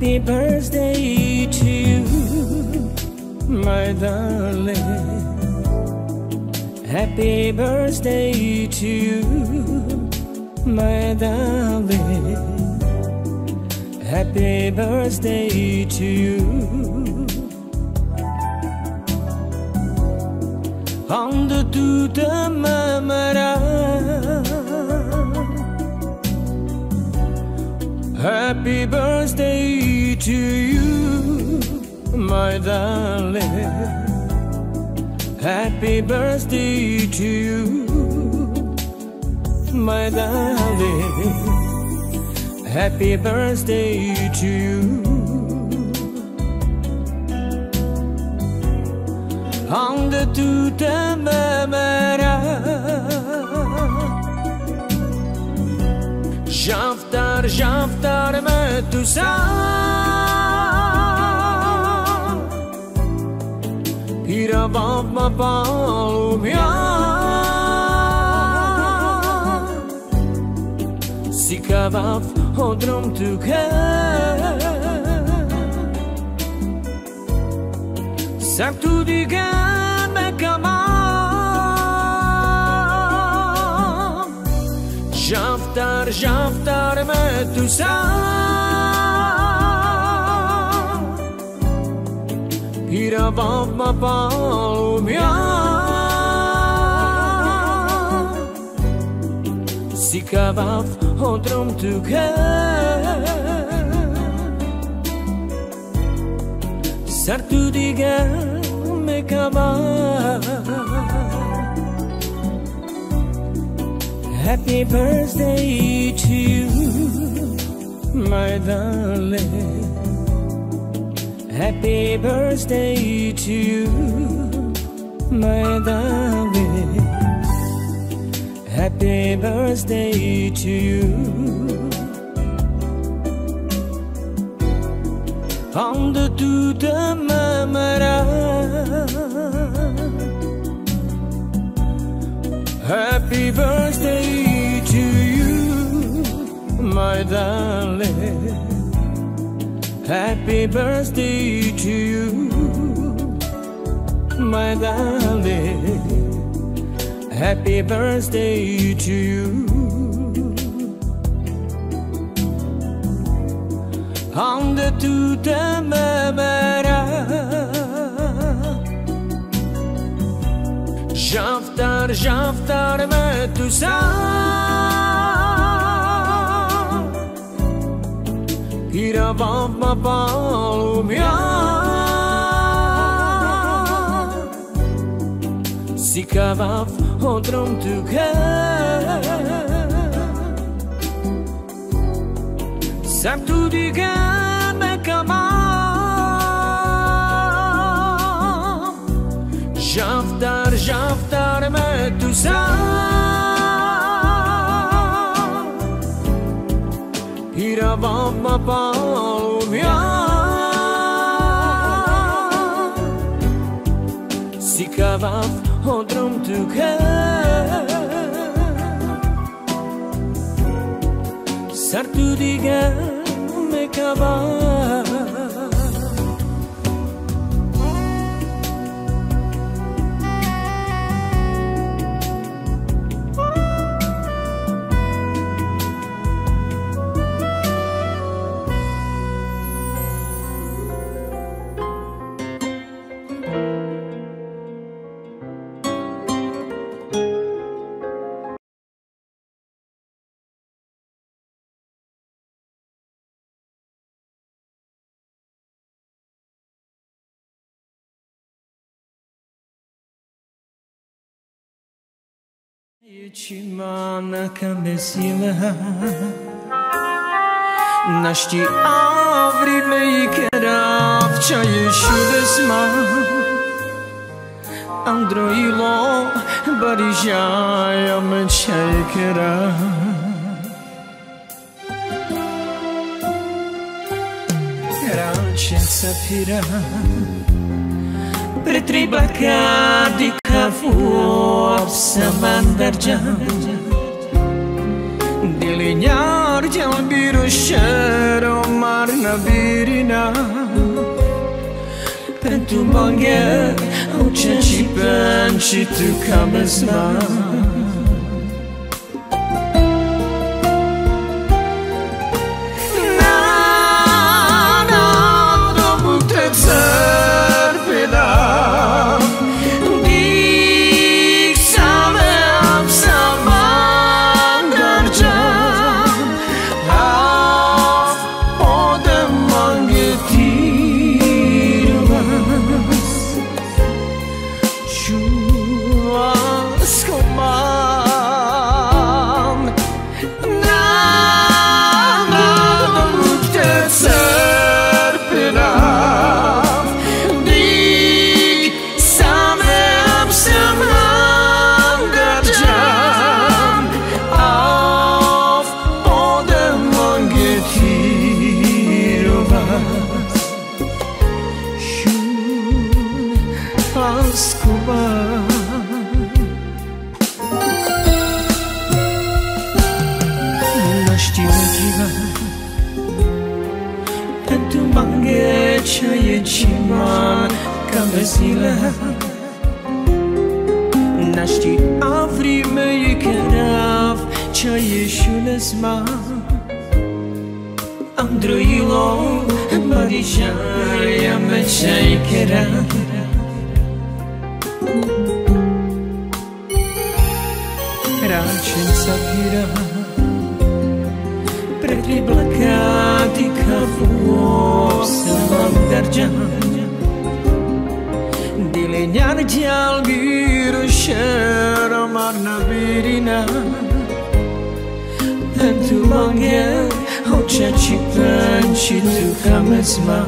Happy birthday to you, my darling. Happy birthday to you, my darling. Happy birthday to you. On the to the mamara. Happy birthday to you, my darling. Happy birthday to you, my darling. Happy birthday to you. On the to the Jaftar, jaftar me tu sa Pira vav ma palum ya. Si kavav hodrom tu ke Sak tu me Jaftar, Jaftar me ty sam I rabab ma palum ja Si kabab hodrom ty ke. Sar diga me kabab Happy birthday to you, my darling. Happy birthday to you, my darling. Happy birthday to you. On the to the mamara. Happy birthday to you, my darling. Happy birthday to you, my darling. Happy birthday to you. The to the mamara. Shaftar, shaftar um me ty sam Hira vam ma palum ja Sika vav odrom ty Sam tu diga me kamam Shaftar, shaftar darme tu sal Ira bamba palumia Si kavav odrum tuke Sar tu diga me kavav Yçimana kamesila Nashti avri me ikeraf Çayı şudesma Androilo barijaya me çaykera Rančenca pira Pretriba притриба кади кафур саман дарҷам дили няр ҷалбиру шеру мар набирина пенту манге ӯ чаши пенчи ту камезман Marishaya me chaye kerav Račenca vira Prekli blakati kafu Selam darjan. Dilenyan jal bir şer marna birina Tentu mange Hoca çipen çitu kamezma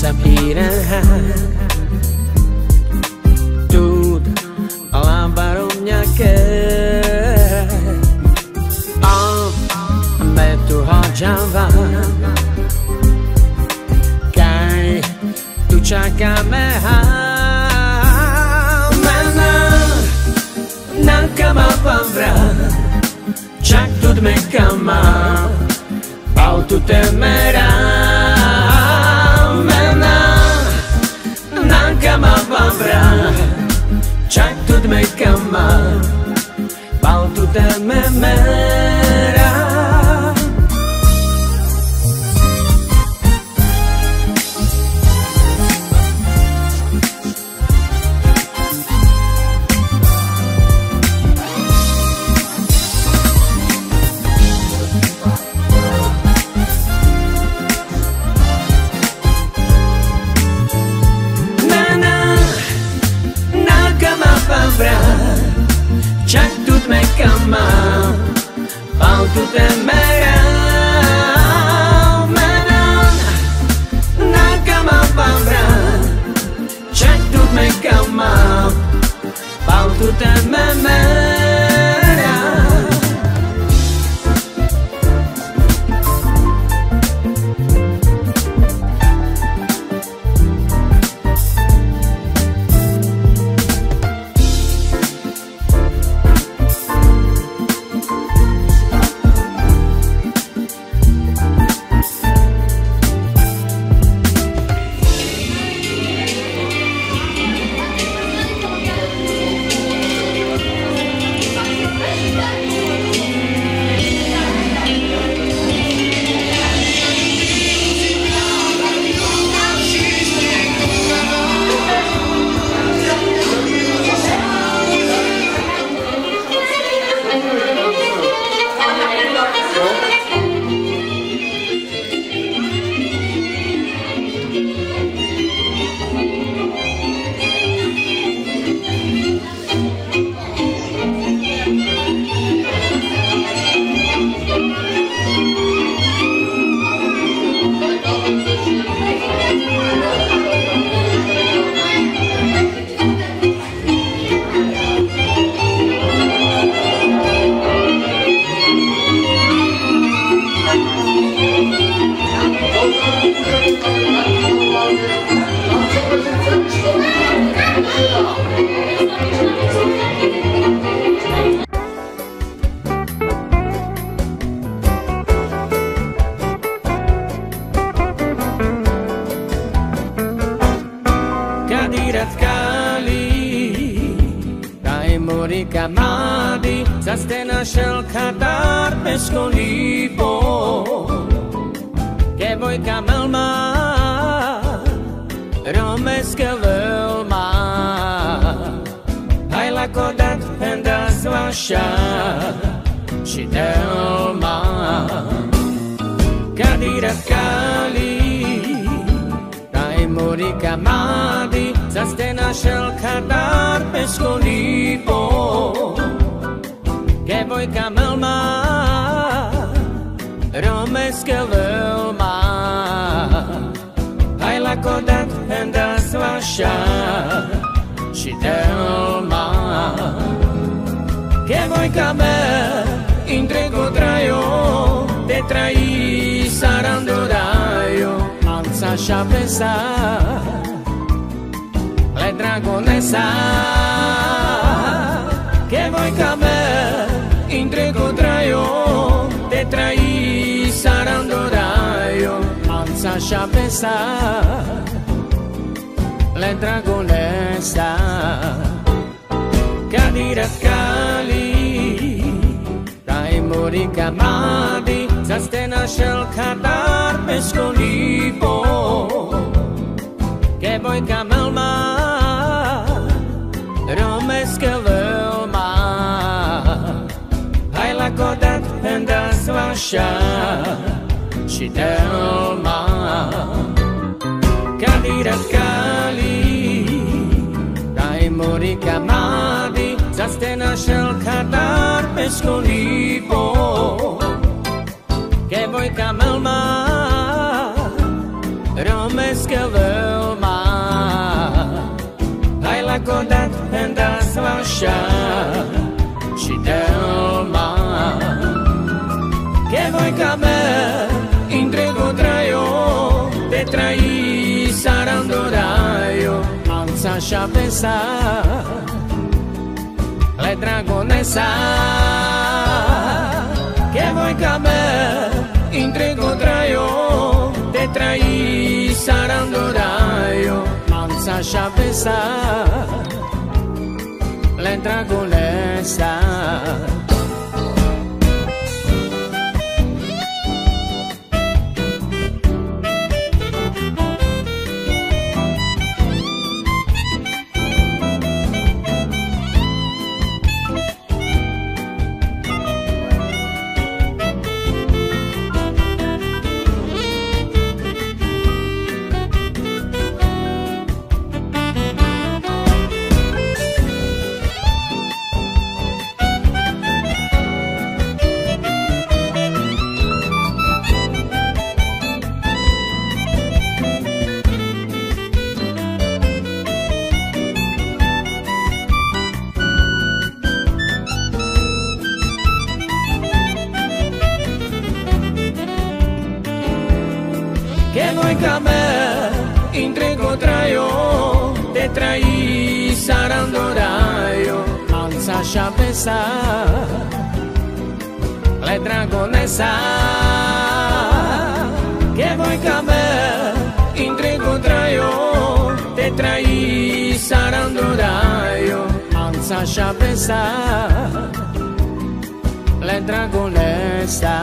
sa pírahan Tut a lámbarom nejaké On betu hodžava. Kai, tu čakáme ha Mena Nankama pavra. Chak tu me kama. Autu temera. mine. dragonessa, la dragonessa, che vuoi capire, intrigo tra io, te trai sarando da io, alza sciapessa, la dragonessa.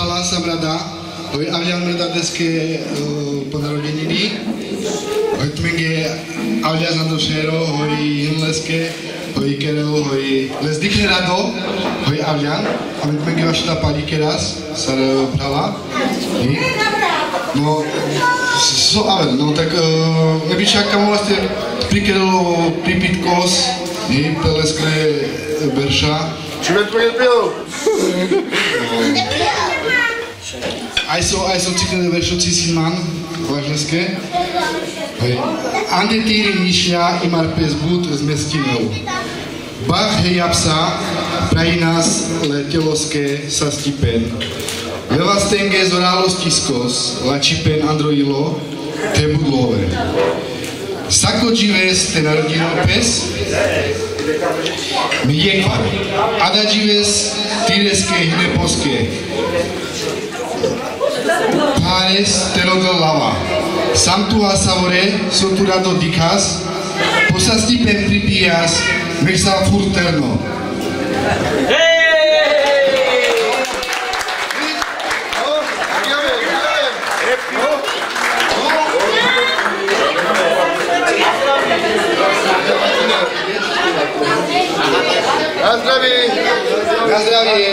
Amen sa phala, sam rada, hoj avľan mi da deske uh, po narodeniny, hoj tmenge avľa za došero, hoj himleske, hoj kerelo, hoj les dikne rado, hoj avľan, amen tmenge vašta pali keras, sa phala. No, so, ale, no tak uh, nevíš, jak tam vlastně přikedlo Pipitkos, ne, peleskle Berša. Čujem tvoje bylo. Aj so, aj so cikne Beršoci Sinman, Važleské. Ande týry nišľa imar pes bud z mestinou. Bach hejapsa, nás leteloské sa stipen. Levastenge z orálostiskos, lačipen androilo, te budlove. Sako džives te narodino pes, Mnie kwam. Adadziwes, tyreske, hineposke. Pares, telogo lava. Santua tu a savore, so tu rado. Posasti pen pripias, mexa furterno. Hey! Na zdraví. Na zdraví.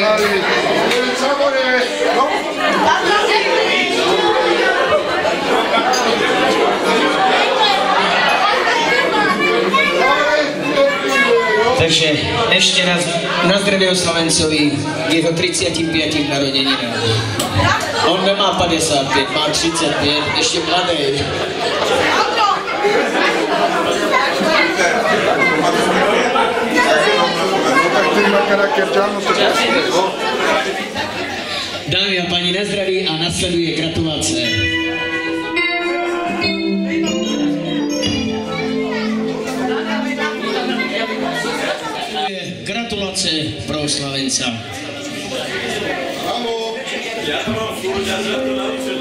Takže ešte raz na zdravie Slovencovi k jeho 35 narodeninám. On nemá 55, má 35, ešte mladý. No tak ty má charakter džánu. Dámy a páni, na zdraví a nasleduje gratulace. Gratulace pro Slavenca. šukare stele, bo fejstu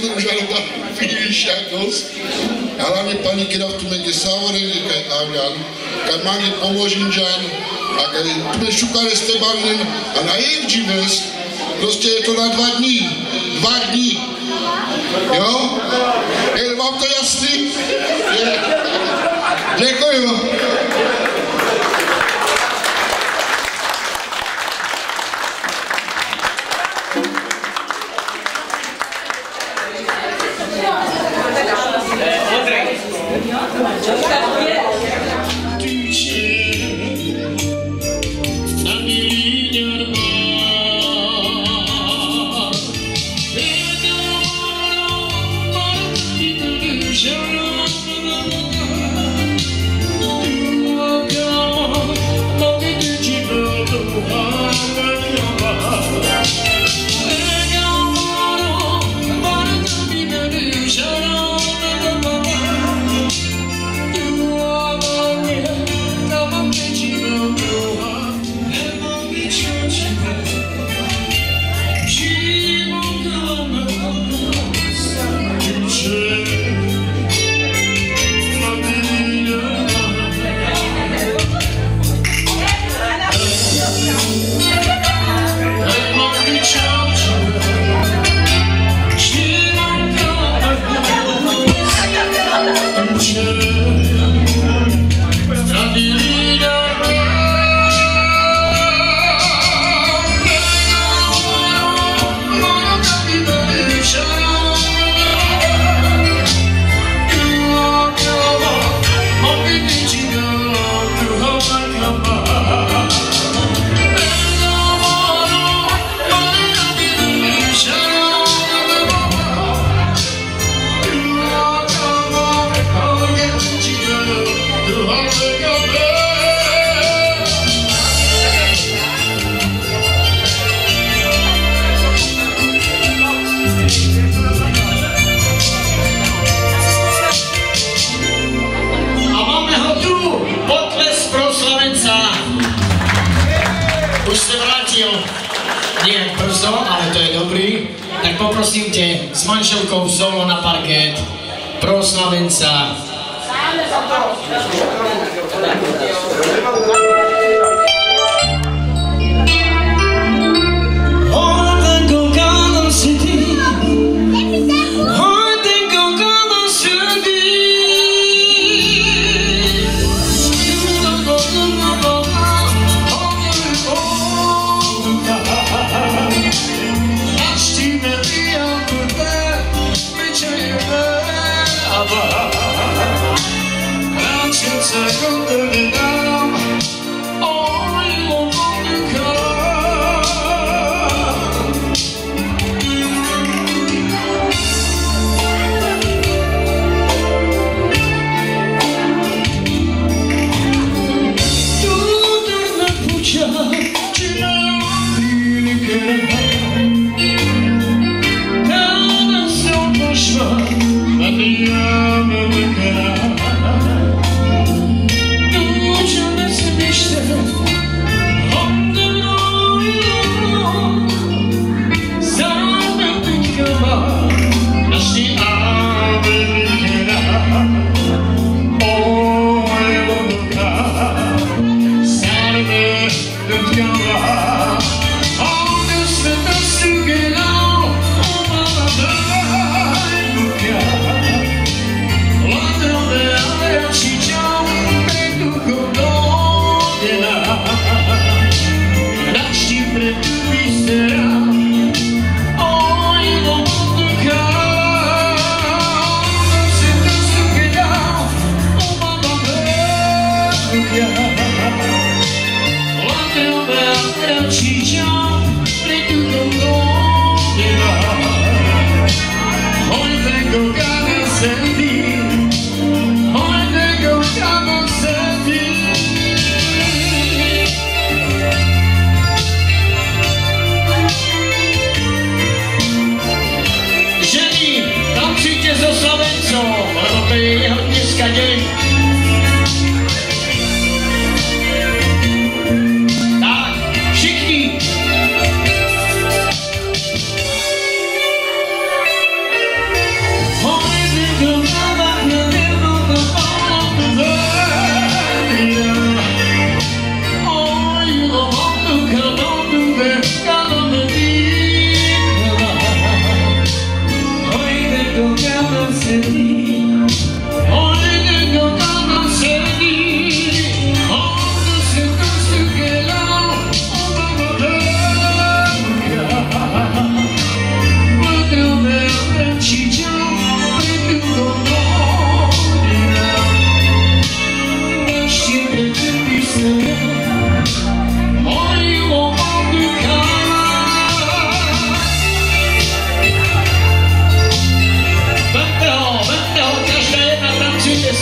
mi už ale tam vidíš jak dost. A hlavně paní Kraftu mě sávory, kaj avňan, kaj mangi pomožím džan, a kaj tu mě šukare ste bavinen, a na jejich džives, prostě je to na dva dní, dva dní. Jo? Je vám to jasný? Je.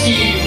see.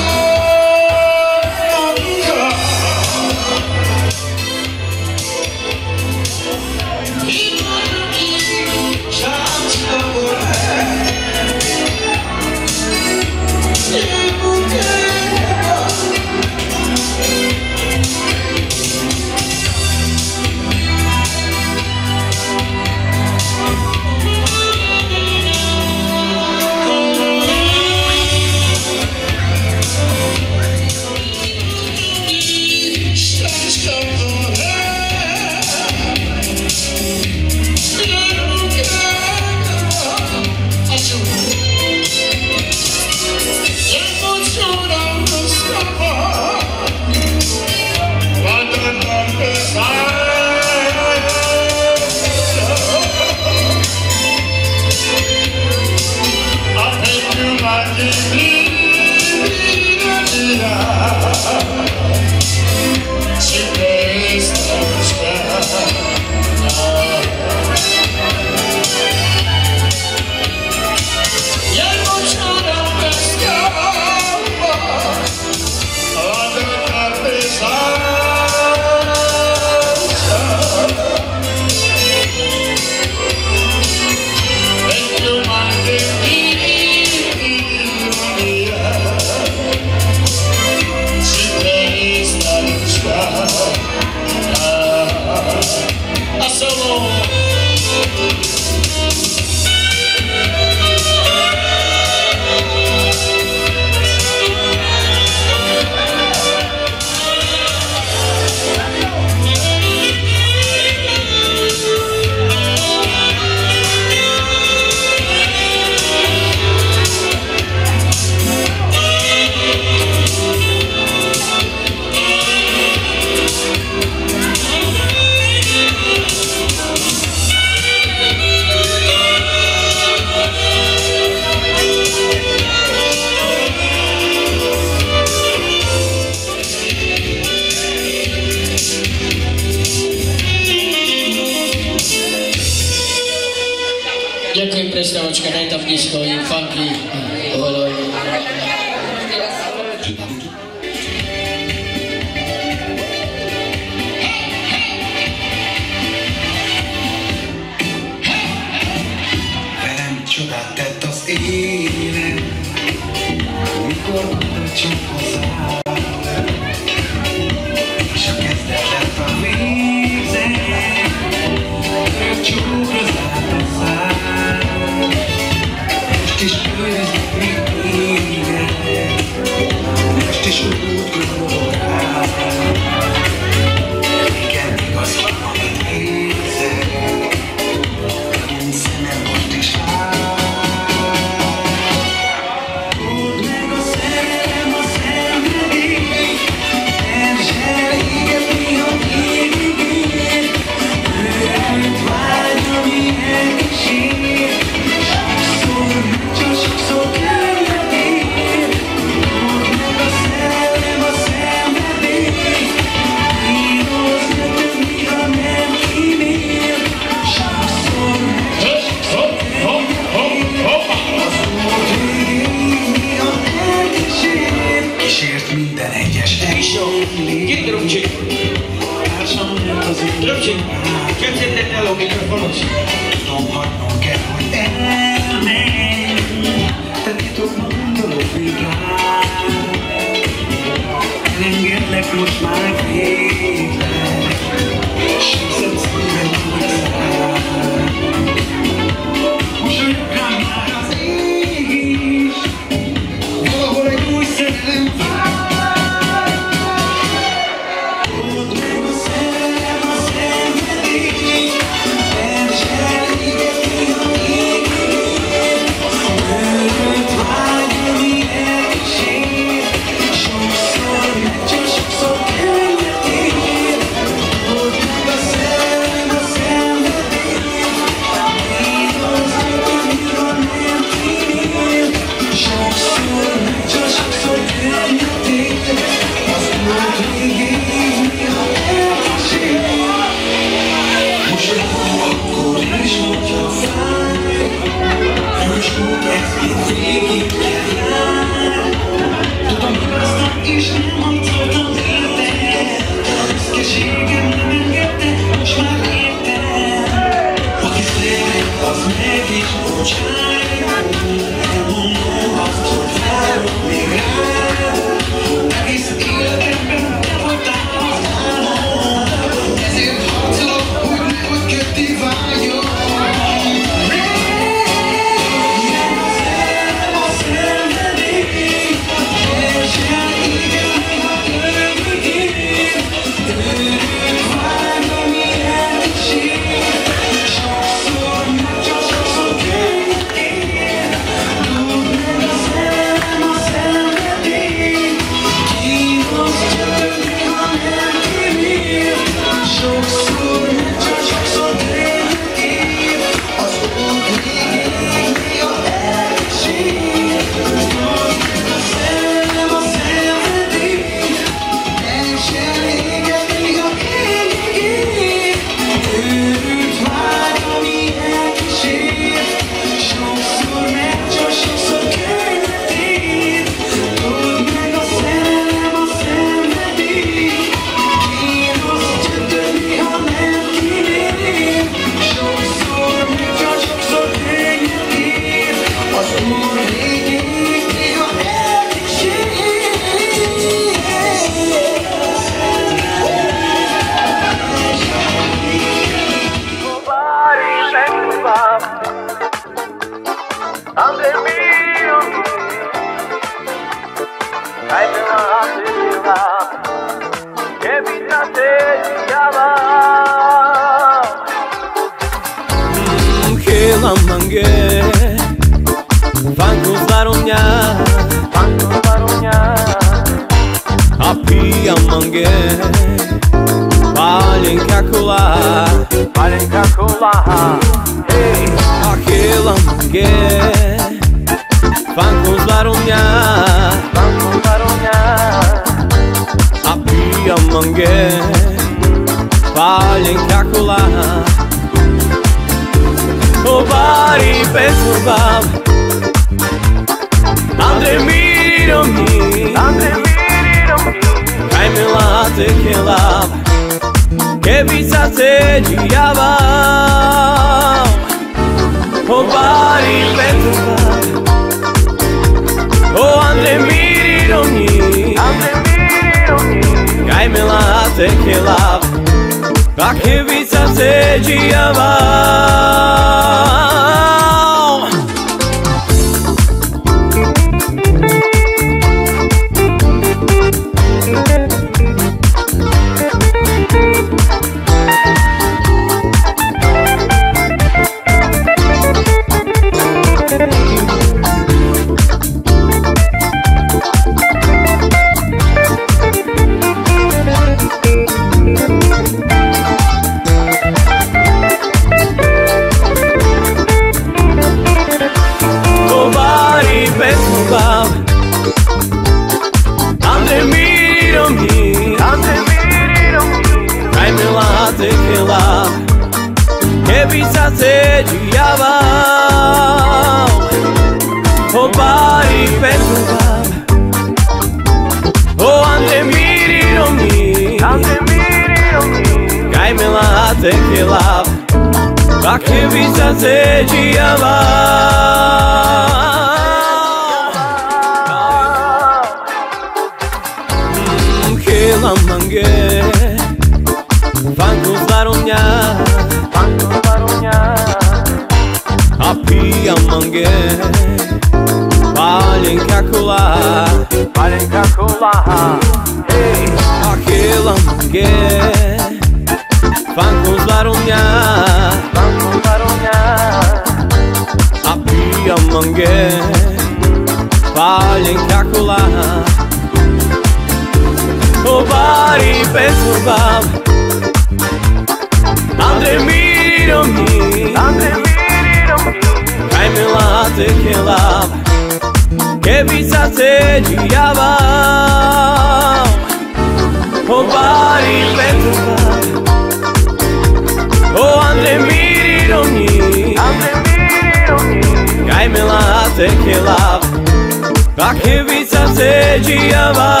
dia vai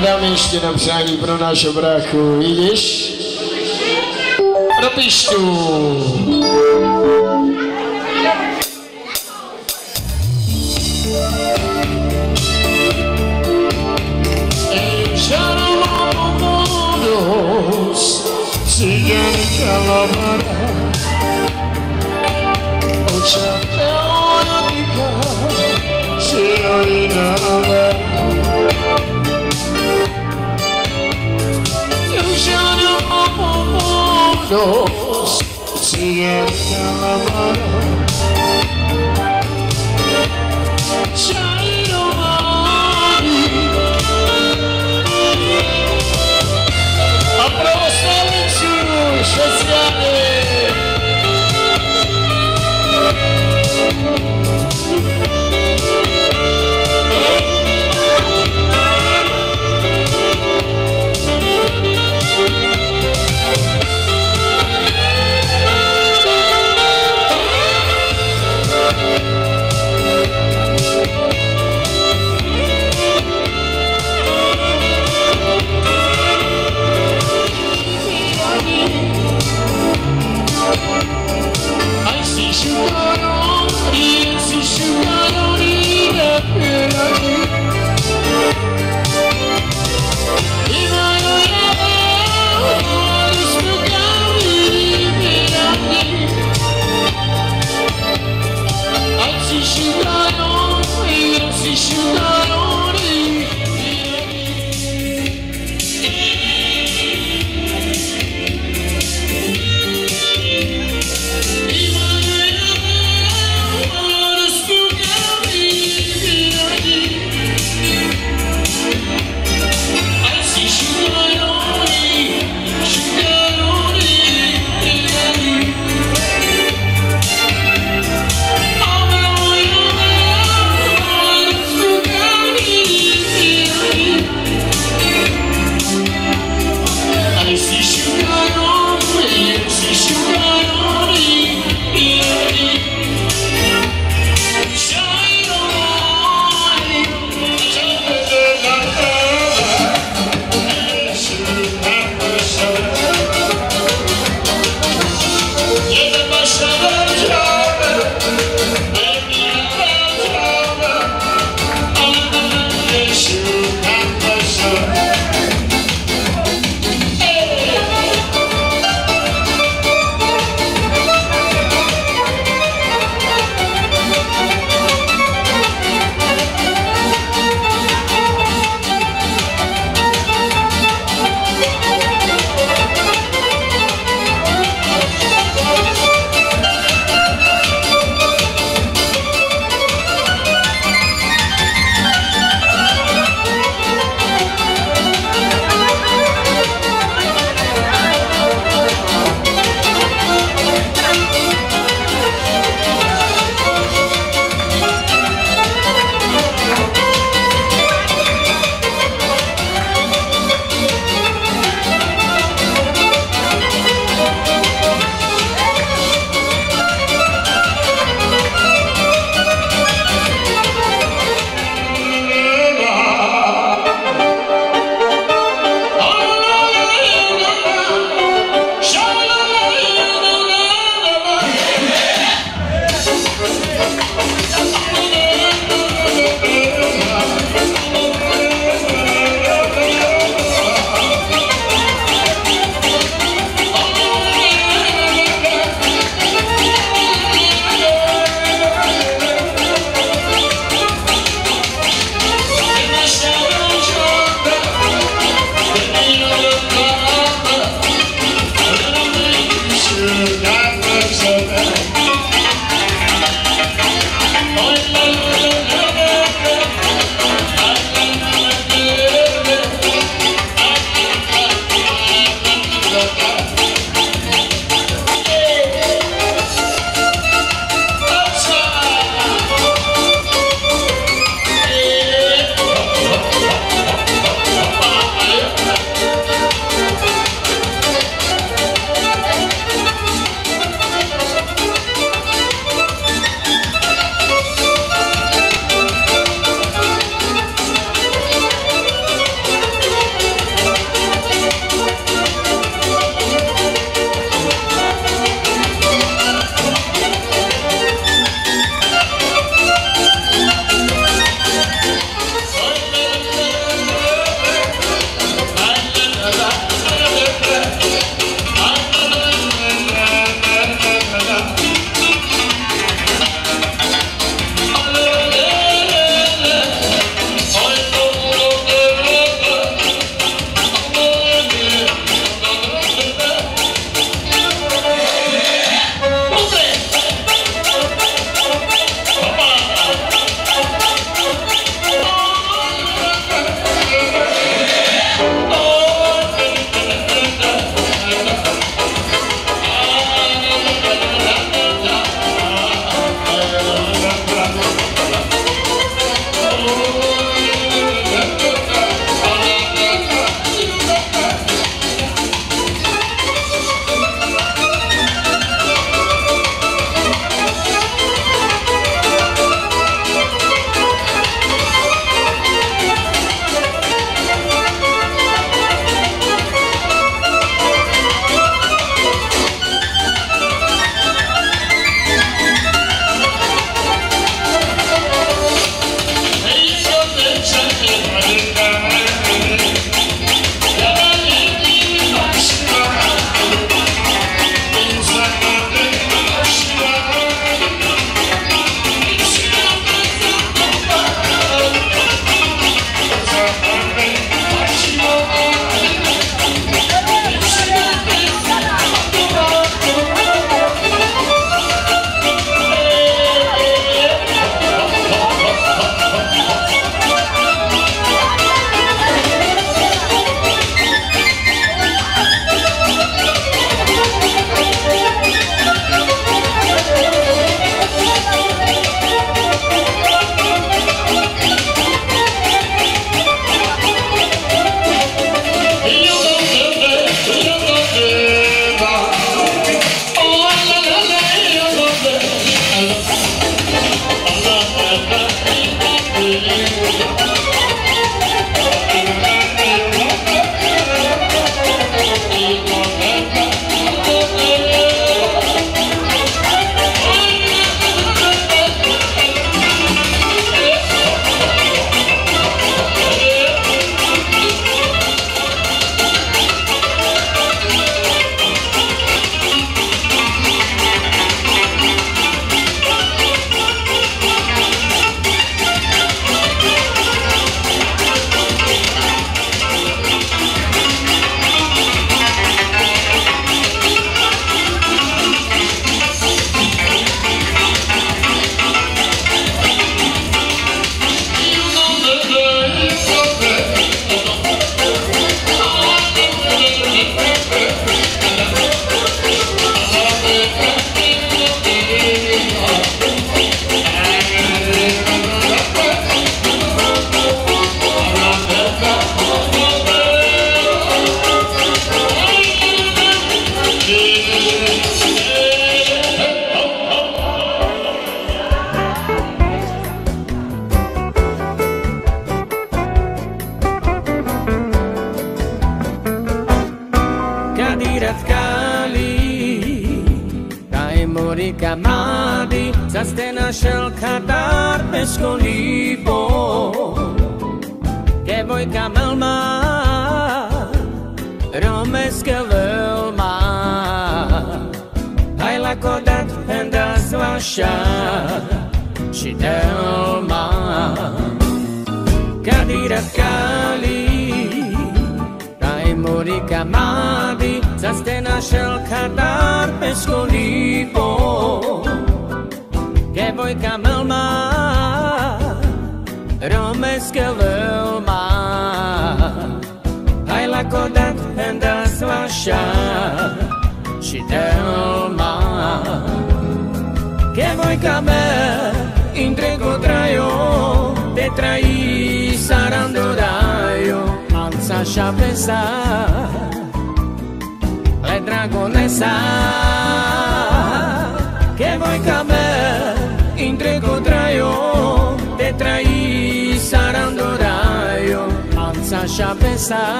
Adam ještě na přání pro náš obráku, vidíš? Propiš tu. Angel of the Mordos, Sigan Calabas. She ain't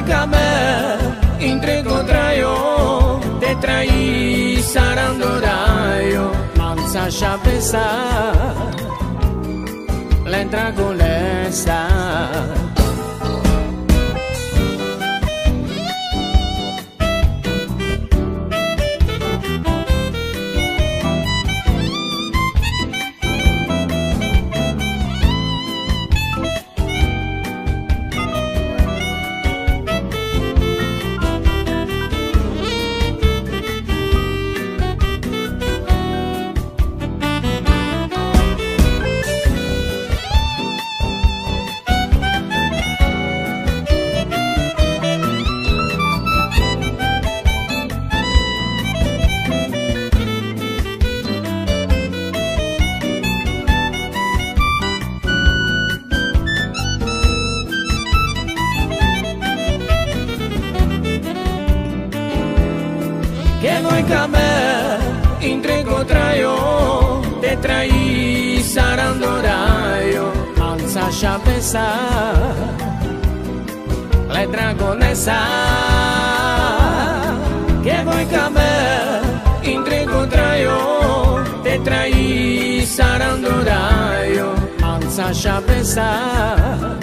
mai ca mea Intre contraio Te trai sarandoraio Mamsa și-a pesat Le-ntra cu lesa dragonessa La dragonessa Que voi caber entre contraio Te trai sarandoraio Alza pensar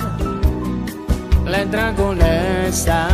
le dragonessa